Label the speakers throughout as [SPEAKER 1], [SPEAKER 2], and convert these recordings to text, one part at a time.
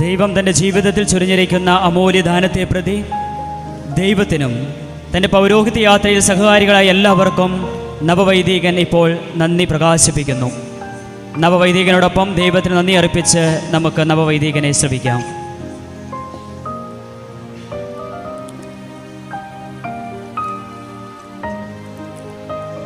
[SPEAKER 1] ദൈവം തന്റെ ജീവിതത്തിൽ ചൊരിഞ്ഞിരിക്കുന്ന അമൂല്യ ദാനത്തെ പ്രതി ദൈവത്തിനും തന്റെ പൗരോഹിത്യ യാത്രയിൽ സഹകാരികളായ എല്ലാവർക്കും നവവൈദികൻ ഇപ്പോൾ നന്ദി പ്രകാശിപ്പിക്കുന്നു. നവവൈദികനോടൊപ്പം ദൈവത്തിന് നന്ദി അർപ്പിച്ച് നമുക്ക് നവവൈദികനെ ശ്രമിക്കാം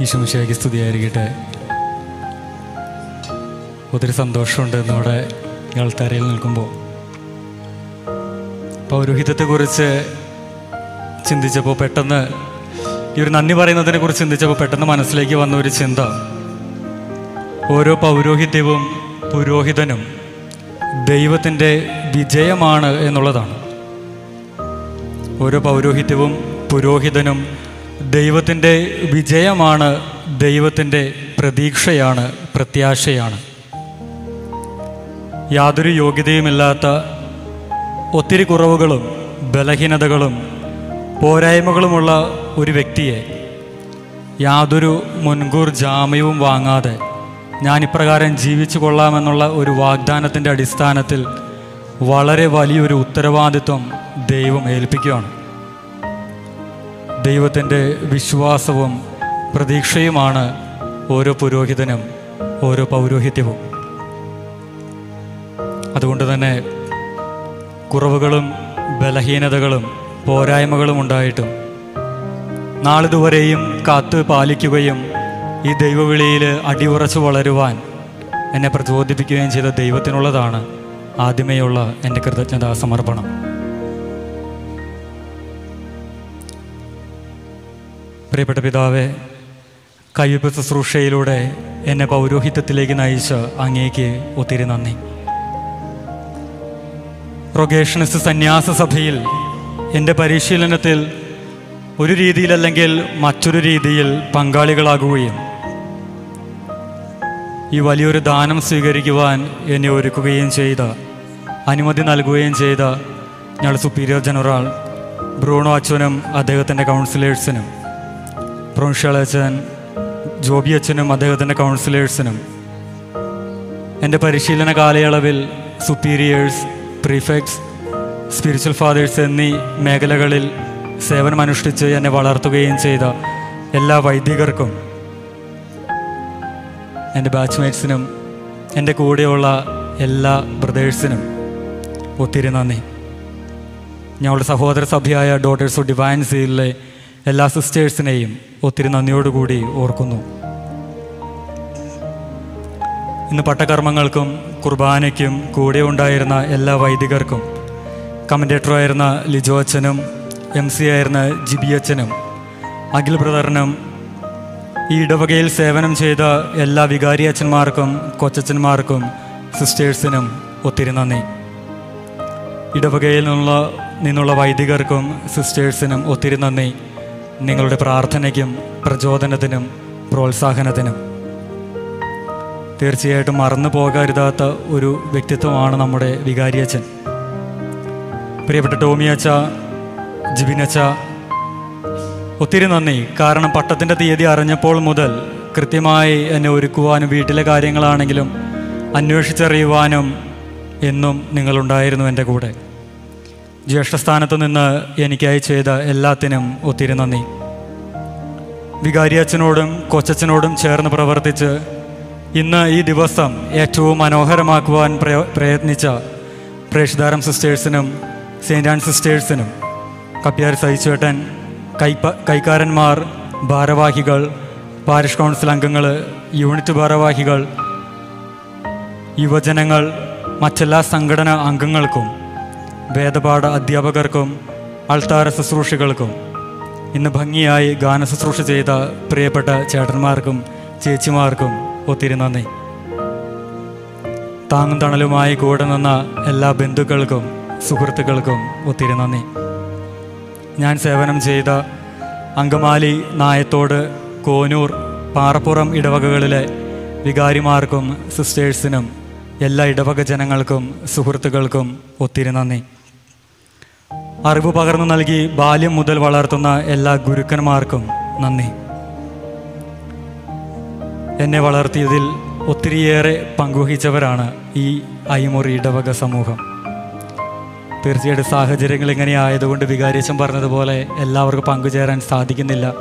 [SPEAKER 2] ഈശോമിശിയാക്കി സ്തുതിയായിരിക്കട്ടെ. ഒത്തിരി സന്തോഷമുണ്ട് നമ്മുടെ ആൾത്താരയിൽ നിൽക്കുമ്പോൾ. പൗരോഹിത്യത്തെക്കുറിച്ച് ചിന്തിച്ചപ്പോൾ പെട്ടെന്ന് ഈ ഒരു നന്ദി പറയുന്നതിനെ കുറിച്ച് ചിന്തിച്ചപ്പോൾ പെട്ടെന്ന് മനസ്സിലേക്ക് വന്ന ഒരു ചിന്ത. ഓരോ പൗരോഹിത്യവും പുരോഹിതനും ദൈവത്തിന്റെ വിജയമാണ് എന്നുള്ളതാണ്. ഓരോ പൗരോഹിത്യവും പുരോഹിതനും ദൈവത്തിന്റെ വിജയമാണ് ദൈവത്തിന്റെ പ്രതീക്ഷയാണ് പ്രത്യാശയാണ്. യാതൊരു യോഗ്യതയുമില്ലാത്ത ഒത്തിരി കുറവുകളും ബലഹീനതകളും പോരായ്മകളുമുള്ള ഒരു വ്യക്തിയെ യാതൊരു മുൻകൂർ ജാമ്യവും വാങ്ങാതെ ഞാൻ ഇപ്രകാരം ജീവിച്ചു കൊള്ളാമെന്നുള്ള ഒരു വാഗ്ദാനത്തിന്റെ അടിസ്ഥാനത്തിൽ വളരെ വലിയൊരു ഉത്തരവാദിത്വം ദൈവം ഏൽപ്പിക്കുകയാണ്. ദൈവത്തിന്റെ വിശ്വാസവും പ്രതീക്ഷയുമാണ് ഓരോ പുരോഹിതനും ഓരോ പൗരോഹിത്യവും. അതുകൊണ്ട് തന്നെ കുറവുകളും ബലഹീനതകളും പോരായ്മകളും ഉണ്ടായിട്ടും നാളിതുവരെയും കാത്തു പാലിക്കുകയും ഈ ദൈവവിളിയിൽ അടിയുറച്ചു വളരുവാൻ എന്നെ പ്രചോദിപ്പിക്കുകയും ചെയ്ത ദൈവത്തിനുള്ളതാണ് ആദ്യമേയുള്ള എന്റെ കൃതജ്ഞതാ സമർപ്പണം. പ്രിയപ്പെട്ട പിതാവെ കയ്യൊപ്പ് ശുശ്രൂഷയിലൂടെ എന്നെ പൗരോഹിത്യത്തിലേക്ക് നയിച്ച അങ്ങേക്ക് ഒത്തിരി നന്ദി. റൊഗേഷണസ് സന്യാസ സഭയിൽ എന്റെ പരിശീലനത്തിൽ ഒരു രീതിയിലല്ലെങ്കിൽ മറ്റൊരു രീതിയിൽ പങ്കാളികളാകുകയും ഈ വലിയൊരു ദാനം സ്വീകരിക്കുവാൻ എന്നെ ഒരുക്കുകയും ചെയ്ത അനുമതി നൽകുകയും ചെയ്ത ഞങ്ങളുടെ സുപ്പീരിയർ ജനറൽ ബ്രൂണോ അച്ഛനും അദ്ദേഹത്തിന്റെ കൗൺസിലേഴ്സിനും പ്രൊൻഷ്യൽ അച്ഛൻ ജോബി അച്ഛനും അദ്ദേഹത്തിന്റെ കൗൺസിലേഴ്സിനും എന്റെ പരിശീലന കാലയളവിൽ സുപ്പീരിയേഴ്സ് പ്രീഫെക്ട്സ് സ്പിരിച്വൽ ഫാദേഴ്സ് എന്നീ മേഖലകളിൽ സേവനമനുഷ്ഠിച്ച് എന്നെ വളർത്തുകയും ചെയ്ത എല്ലാ വൈദികർക്കും എന്റെ ബാച്ച്മേറ്റ്സിനും എന്റെ കൂടെയുള്ള എല്ലാ ബ്രദേഴ്സിനും ഒത്തിരി നന്ദി. ഞങ്ങളുടെ സഹോദര സഭയായ ഡോട്ടേഴ്സ് ഓഫ് ഡിവൈൻ സീലിലെ എല്ലാ സിസ്റ്റേഴ്സിനെയും ഒത്തിരി നന്ദിയോടുകൂടി ഓർക്കുന്നു. ഇന്ന് പട്ടകർമ്മങ്ങൾക്കും കുർബാനയ്ക്കും കൂടെ ഉണ്ടായിരുന്ന എല്ലാ വൈദികർക്കും കമന്റേറ്ററായിരുന്ന ലിജോ അച്ഛനും എം സി ആയിരുന്ന ജിബി അച്ഛനും അഖിൽ ബ്രദറിനും ഈ ഇടവകയിൽ സേവനം ചെയ്ത എല്ലാ വികാരി അച്ഛന്മാർക്കും കൊച്ചച്ഛന്മാർക്കും സിസ്റ്റേഴ്സിനും ഒത്തിരി നന്ദി. ഇടവകയിൽ നിന്നുള്ള നിന്നുള്ള വൈദികർക്കും സിസ്റ്റേഴ്സിനും ഒത്തിരി നന്ദി. നിങ്ങളുടെ പ്രാർത്ഥനയ്ക്കും പ്രചോദനത്തിനും പ്രോത്സാഹനത്തിനും. തീർച്ചയായിട്ടും മറന്നു പോകരുതാത്ത ഒരു വ്യക്തിത്വമാണ് നമ്മുടെ വികാരി വികാരിയച്ഛൻ പ്രിയപ്പെട്ട ടോമി ടോമിയച്ച ജിബിനച്ച ഒത്തിരി നന്ദി. കാരണം പട്ടത്തിന്റെ തീയതി അറിഞ്ഞപ്പോൾ മുതൽ കൃത്യമായി എന്നെ ഒരുക്കുവാനും വീട്ടിലെ കാര്യങ്ങളാണെങ്കിലും അന്വേഷിച്ചറിയുവാനും എന്നും നിങ്ങളുണ്ടായിരുന്നു എന്റെ കൂടെ. ജ്യേഷ്ഠസ്ഥാനത്ത് നിന്ന് എനിക്കായി ചെയ്ത എല്ലാത്തിനും ഒത്തിരി നന്ദി. വികാരിയച്ഛനോടും കൊച്ചച്ഛനോടും ചേർന്ന് പ്രവർത്തിച്ച് ഇന്ന് ഈ ദിവസം ഏറ്റവും മനോഹരമാക്കുവാൻ പ്രയ- പ്രയത്നിച്ച പ്രേഷിതാരം സിസ്റ്റേഴ്സിനും സെയിന്റ് ആൻഡ് സിസ്റ്റേഴ്സിനും കപ്പ്യാർ സഹിച്ചേട്ടൻ കൈപ്പ കൈക്കാരന്മാർ ഭാരവാഹികൾ പാരിഷ് കൗൺസിൽ അംഗങ്ങൾ യൂണിറ്റ് ഭാരവാഹികൾ യുവജനങ്ങൾ മറ്റെല്ലാ സംഘടന അംഗങ്ങൾക്കും വേദപാഠ അധ്യാപകർക്കും അൾത്താര ശുശ്രൂഷകൾക്കും ഇന്ന് ഭംഗിയായി ഗാന ശുശ്രൂഷ ചെയ്ത പ്രിയപ്പെട്ട ചേട്ടന്മാർക്കും ചേച്ചിമാർക്കും ഒത്തിരി നന്ദി. താങ്ങും തണലുമായി കൂടെ നിന്ന എല്ലാ ബന്ധുക്കൾക്കും സുഹൃത്തുക്കൾക്കും ഒത്തിരി നന്ദി. ഞാൻ സേവനം ചെയ്ത അങ്കമാലി നായത്തോട് കോനൂർ പാറപ്പുറം ഇടവകകളിലെ വികാരിമാർക്കും സിസ്റ്റേഴ്സിനും എല്ലാ ഇടവക ജനങ്ങൾക്കും സുഹൃത്തുക്കൾക്കും ഒത്തിരി നന്ദി. അറിവ് പകർന്നു നൽകി ബാല്യം മുതൽ വളർത്തുന്ന എല്ലാ ഗുരുക്കന്മാർക്കും നന്ദി. എന്നെ വളർത്തിയതിൽ ഒത്തിരിയേറെ പങ്കുവഹിച്ചവരാണ് ഈ അയ്മുറി ഇടവക സമൂഹം. തീർച്ചയായിട്ടും സാഹചര്യങ്ങൾ ഇങ്ങനെ ആയതുകൊണ്ട് വികാരിച്ചൻ പറഞ്ഞതുപോലെ എല്ലാവർക്കും പങ്കുചേരാൻ സാധിക്കുന്നില്ല.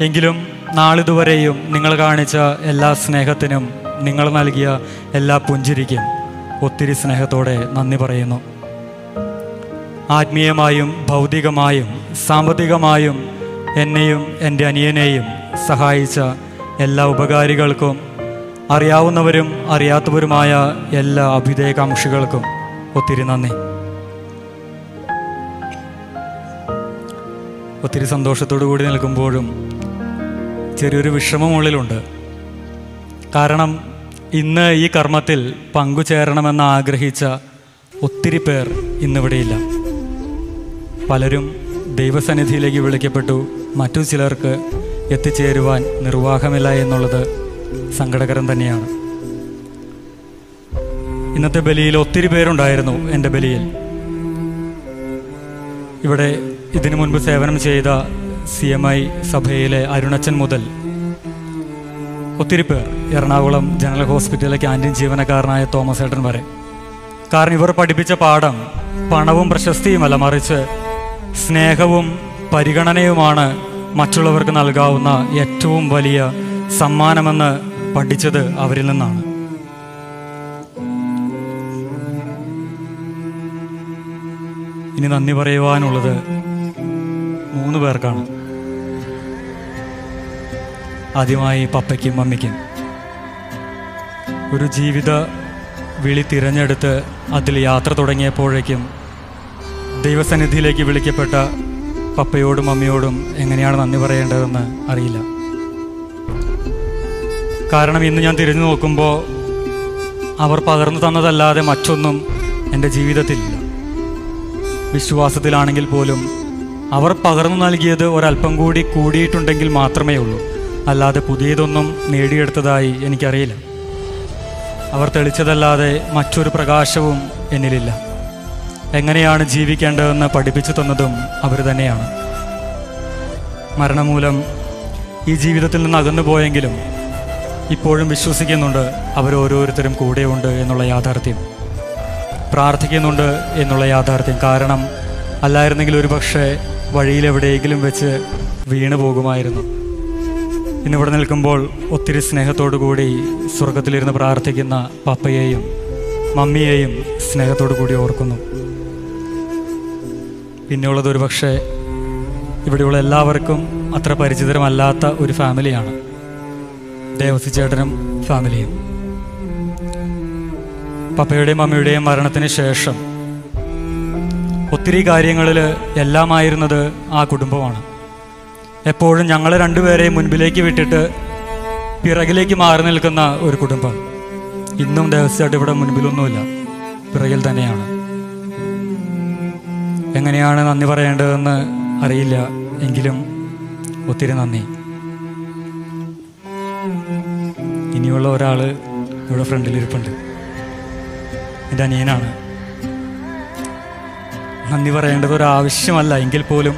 [SPEAKER 2] എങ്കിലും നാളിതുവരെയും നിങ്ങൾ കാണിച്ച എല്ലാ സ്നേഹത്തിനും നിങ്ങൾ നൽകിയ എല്ലാ പുഞ്ചിരിക്കും ഒത്തിരി സ്നേഹത്തോടെ നന്ദി പറയുന്നു. ആത്മീയമായും ഭൗതികമായും സാമ്പത്തികമായും എന്നെയും എന്റെ അനിയനെയും സഹായിച്ച എല്ലാ ഉപകാരികൾക്കും അറിയാവുന്നവരും അറിയാത്തവരുമായ എല്ലാ അഭ്യുദയകാംക്ഷികൾക്കും ഒത്തിരി നന്ദി. ഒത്തിരി സന്തോഷത്തോടു കൂടി നിൽക്കുമ്പോഴും ചെറിയൊരു വിഷമം ഉള്ളിലുണ്ട് കാരണം ഇന്ന് ഈ കർമ്മത്തിൽ പങ്കുചേരണമെന്ന് ആഗ്രഹിച്ച ഒത്തിരി പേർ ഇന്നിവിടെയില്ല. പലരും ദൈവസന്നിധിയിലേക്ക് വിളിക്കപ്പെട്ടു. മറ്റു ചിലർക്ക് എത്തിച്ചേരുവാൻ നിർവാഹമില്ല എന്നുള്ളത് സങ്കടകരം തന്നെയാണ്. ഇന്നത്തെ ബലിയിൽ ഒത്തിരി പേരുണ്ടായിരുന്നു എന്റെ ബലിയിൽ. ഇവിടെ ഇതിനു മുൻപ് സേവനം ചെയ്ത സി എം ഐ സഭയിലെ അരുണച്ചൻ മുതൽ ഒത്തിരി പേർ എറണാകുളം ജനറൽ ഹോസ്പിറ്റലിലെ ക്യാന്റീൻ ജീവനക്കാരനായ തോമസ് ഏട്ടൻ വരെ. കാരണം ഇവർ പഠിപ്പിച്ച പാഠം പണവും പ്രശസ്തിയുമല്ല മറിച്ച് സ്നേഹവും പരിഗണനയുമാണ് മറ്റുള്ളവർക്ക് നൽകാവുന്ന ഏറ്റവും വലിയ സമ്മാനമെന്ന് പഠിച്ചത് അവരിൽ നിന്നാണ്. ഇനി നന്ദി പറയുവാനുള്ളത് മൂന്ന് പേർക്കാണ്. ആദ്യമായി പപ്പയ്ക്കും മമ്മിക്കും ഒരു ജീവിത വിളി തിരഞ്ഞെടുത്ത് അതിൽ യാത്ര തുടങ്ങിയപ്പോഴേക്കും ദൈവസന്നിധിയിലേക്ക് വിളിക്കപ്പെട്ട പപ്പയോടും അമ്മയോടും എങ്ങനെയാണ് നന്ദി പറയേണ്ടതെന്ന് അറിയില്ല. കാരണം ഇന്ന് ഞാൻ തിരിഞ്ഞു നോക്കുമ്പോൾ അവർ പകർന്നു തന്നതല്ലാതെ മറ്റൊന്നും എന്റെ ജീവിതത്തിലില്ല. വിശ്വാസത്തിലാണെങ്കിൽ പോലും അവർ പകർന്നു നൽകിയത് ഒരല്പം കൂടി കൂടിയിട്ടുണ്ടെങ്കിൽ മാത്രമേ ഉള്ളൂ. അല്ലാതെ പുതിയതൊന്നും നേടിയെടുത്തതായി എനിക്കറിയില്ല. അവർ തെളിച്ചതല്ലാതെ മറ്റൊരു പ്രകാശവും എന്നിലില്ല. എങ്ങനെയാണ് ജീവിക്കേണ്ടതെന്ന് പഠിപ്പിച്ചു തന്നതും അവർ തന്നെയാണ്. മരണമൂലം ഈ ജീവിതത്തിൽ നിന്ന് അകന്നു പോയെങ്കിലും ഇപ്പോഴും വിശ്വസിക്കുന്നുണ്ട് അവരോരോരുത്തരും കൂടെയുണ്ട് എന്നുള്ള യാഥാർത്ഥ്യം. പ്രാർത്ഥിക്കുന്നുണ്ട് എന്നുള്ള യാഥാർത്ഥ്യം. കാരണം അല്ലായിരുന്നെങ്കിൽ ഒരുപക്ഷെ വഴിയിലെവിടെയെങ്കിലും വെച്ച് വീണു പോകുമായിരുന്നു. ഇന്നിവിടെ നിൽക്കുമ്പോൾ ഒത്തിരി സ്നേഹത്തോടു കൂടി സ്വർഗത്തിലിരുന്ന് പ്രാർത്ഥിക്കുന്ന പപ്പയെയും മമ്മിയെയും സ്നേഹത്തോടു കൂടി ഓർക്കുന്നു. പിന്നെയുള്ളത് ഒരുപക്ഷെ ഇവിടെയുള്ള എല്ലാവർക്കും അത്ര പരിചിതരമല്ലാത്ത ഒരു ഫാമിലിയാണ്. ദേവസി ചേട്ടനും ഫാമിലിയും. പപ്പയുടെയും മമ്മിയുടെയും മരണത്തിന് ശേഷം ഒത്തിരി കാര്യങ്ങളിൽ എല്ലാമായിരുന്നത് ആ കുടുംബമാണ്. എപ്പോഴും ഞങ്ങളെ രണ്ടുപേരെയും മുൻപിലേക്ക് വിട്ടിട്ട് പിറകിലേക്ക് മാറി നിൽക്കുന്ന ഒരു കുടുംബം. ഇന്നും ദേവസ്വമായിട്ട് ഇവിടെ മുൻപിലൊന്നുമില്ല. പിറകിൽ തന്നെയാണ്. എങ്ങനെയാണ് നന്ദി പറയേണ്ടതെന്ന് അറിയില്ല. എങ്കിലും ഒത്തിരി നന്ദി. ഇനിയുള്ള ഒരാൾ ഇവിടെ ഫ്രണ്ടിലിരിപ്പുണ്ട് എന്റെ അനിയനാണ്. നന്ദി പറയേണ്ടത് ഒരു ആവശ്യമല്ല. എങ്കിൽ പോലും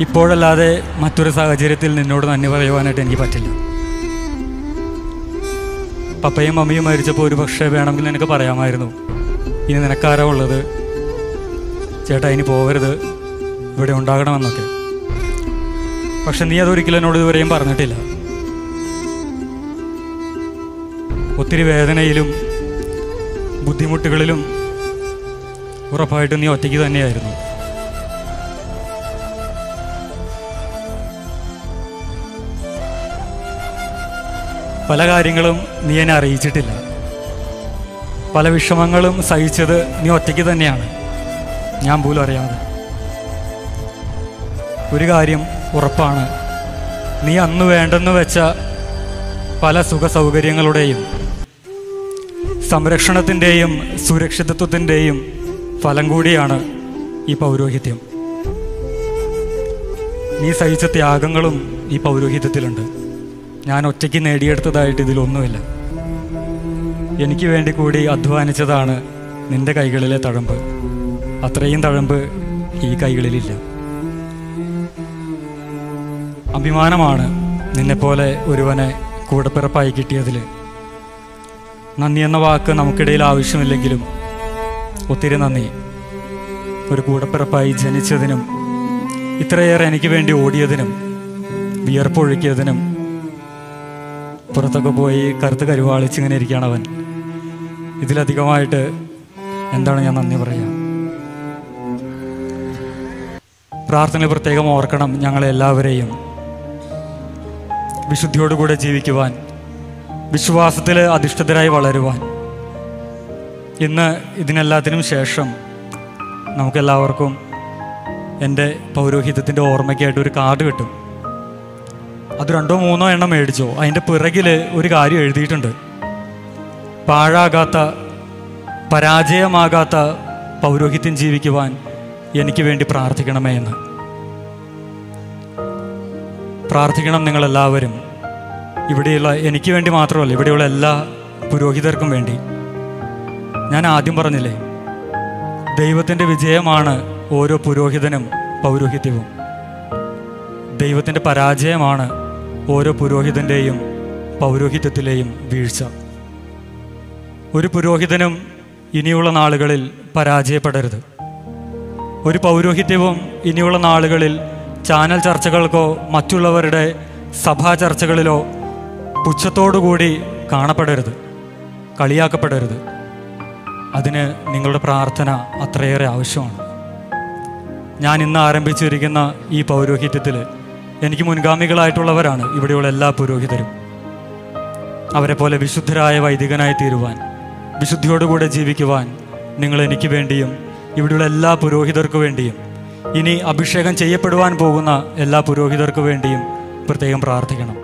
[SPEAKER 2] ഇപ്പോഴല്ലാതെ മറ്റൊരു സാഹചര്യത്തിൽ നിന്നോട് നന്ദി പറയുവാനായിട്ട് എനിക്ക് പറ്റില്ല. പപ്പയും മമ്മിയും മരിച്ചപ്പോൾ ഒരു പക്ഷേ വേണമെങ്കിൽ നിനക്ക് പറയാമായിരുന്നു. ഇനി നിനക്കാരാ ഉള്ളത്? ചേട്ടാ ഇനി പോകരുത്. ഇവിടെ ഉണ്ടാകണമെന്നൊക്കെ. പക്ഷെ നീ അതൊരിക്കലും എന്നോട് ഇതുവരെയും പറഞ്ഞിട്ടില്ല. ഒത്തിരി വേദനയിലും ബുദ്ധിമുട്ടുകളിലും ഉറപ്പായിട്ടും നീ ഒറ്റയ്ക്ക് തന്നെയായിരുന്നു. പല കാര്യങ്ങളും നീ എന്നെ അറിയിച്ചിട്ടില്ല. പല വിഷമങ്ങളും സഹിച്ചത് നീ ഒറ്റയ്ക്ക് തന്നെയാണ്. ഞാൻ പോലും അറിയാതെ. ഒരു കാര്യം ഉറപ്പാണ്. നീ അന്ന് വേണ്ടെന്ന് വെച്ച പല സുഖ സൗകര്യങ്ങളുടെയും സംരക്ഷണത്തിന്റെയും സുരക്ഷിതത്വത്തിന്റെയും ഫലം കൂടിയാണ് ഈ പൗരോഹിത്യം. നീ സഹിച്ച ത്യാഗങ്ങളും ഈ പൗരോഹിത്യത്തിലുണ്ട്. ഞാൻ ഒറ്റയ്ക്ക് നേടിയെടുത്തതായിട്ട് ഇതിലൊന്നുമില്ല. എനിക്ക് വേണ്ടി കൂടി അധ്വാനിച്ചതാണ് നിന്റെ കൈകളിലെ തഴമ്പ്. അത്രയും തഴമ്പ് ഈ കൈകളിലില്ല. അഭിമാനമാണ് നിന്നെപ്പോലെ ഒരുവനെ കൂടപ്പിറപ്പായി കിട്ടിയതിൽ നന്ദി എന്ന വാക്ക് നമുക്കിടയിൽ ആവശ്യമില്ലെങ്കിലും ഒത്തിരി നന്ദി. ഒരു കൂടപ്പിറപ്പായി ജനിച്ചതിനും ഇത്രയേറെ എനിക്ക് വേണ്ടി ഓടിയതിനും വിയർപ്പൊഴുക്കിയതിനും പുറത്തൊക്കെ പോയി കറുത്ത് കരുവാളിച്ചിങ്ങനെ ഇരിക്കുകയാണ് അവൻ. ഇതിലധികമായിട്ട് എന്താണ് ഞാൻ നന്ദി പറയുക? പ്രാർത്ഥന പ്രത്യേകം ഓർക്കണം ഞങ്ങളെല്ലാവരെയും വിശുദ്ധിയോടുകൂടെ ജീവിക്കുവാൻ വിശ്വാസത്തിൽ അധിഷ്ഠിതരായി വളരുവാൻ. ഇന്ന് ഇതിനെല്ലാത്തിനും ശേഷം നമുക്കെല്ലാവർക്കും എന്റെ പൗരോഹിതത്തിന്റെ ഓർമ്മയ്ക്കായിട്ട് ഒരു കാർഡ് കിട്ടും. അത് രണ്ടോ മൂന്നോ എണ്ണം മേടിച്ചോ. അതിന്റെ പിറകിൽ ഒരു കാര്യം എഴുതിയിട്ടുണ്ട്. പാഴാകാത്ത പരാജയമാകാത്ത പൗരോഹിത്യം ജീവിക്കുവാൻ എനിക്ക് വേണ്ടി പ്രാർത്ഥിക്കണമേ എന്ന്. പ്രാർത്ഥിക്കണം നിങ്ങളെല്ലാവരും. ഇവിടെയുള്ള എനിക്ക് വേണ്ടി മാത്രമല്ല ഇവിടെയുള്ള എല്ലാ പുരോഹിതർക്കും വേണ്ടി. ഞാൻ ആദ്യം പറഞ്ഞില്ലേ ദൈവത്തിന്റെ വിജയമാണ് ഓരോ പുരോഹിതനും പൗരോഹിത്യവും. ദൈവത്തിന്റെ പരാജയമാണ് ഓരോ പുരോഹിതന്റെയും പൗരോഹിത്യത്തിലെയും വീഴ്ച. ഒരു പുരോഹിതനും ഇനിയുള്ള നാളുകളിൽ പരാജയപ്പെടരുത്. ഒരു പൗരോഹിത്യവും ഇനിയുള്ള നാളുകളിൽ ചാനൽ ചർച്ചകൾക്കോ മറ്റുള്ളവരുടെ സഭാ ചർച്ചകളിലോ പുച്ഛത്തോടുകൂടി കാണപ്പെടരുത് കളിയാക്കപ്പെടരുത്. അതിന് നിങ്ങളുടെ പ്രാർത്ഥന അത്രയേറെ ആവശ്യമാണ്. ഞാൻ ഇന്ന് ആരംഭിച്ചിരിക്കുന്ന ഈ പൗരോഹിത്യത്തിൽ എനിക്ക് മുൻഗാമികളായിട്ടുള്ളവരാണ് ഇവിടെയുള്ള എല്ലാ പുരോഹിതരും. അവരെ പോലെ വിശുദ്ധരായ വൈദികനായി തീരുവാൻ വിശുദ്ധിയോടുകൂടെ ജീവിക്കുവാൻ നിങ്ങൾ എനിക്ക് വേണ്ടിയും ഇവിടെയുള്ള എല്ലാ പുരോഹിതർക്കു വേണ്ടിയും ഇനി അഭിഷേകം ചെയ്യപ്പെടുവാൻ പോകുന്ന എല്ലാ പുരോഹിതർക്കു വേണ്ടിയും പ്രത്യേകം പ്രാർത്ഥിക്കണം.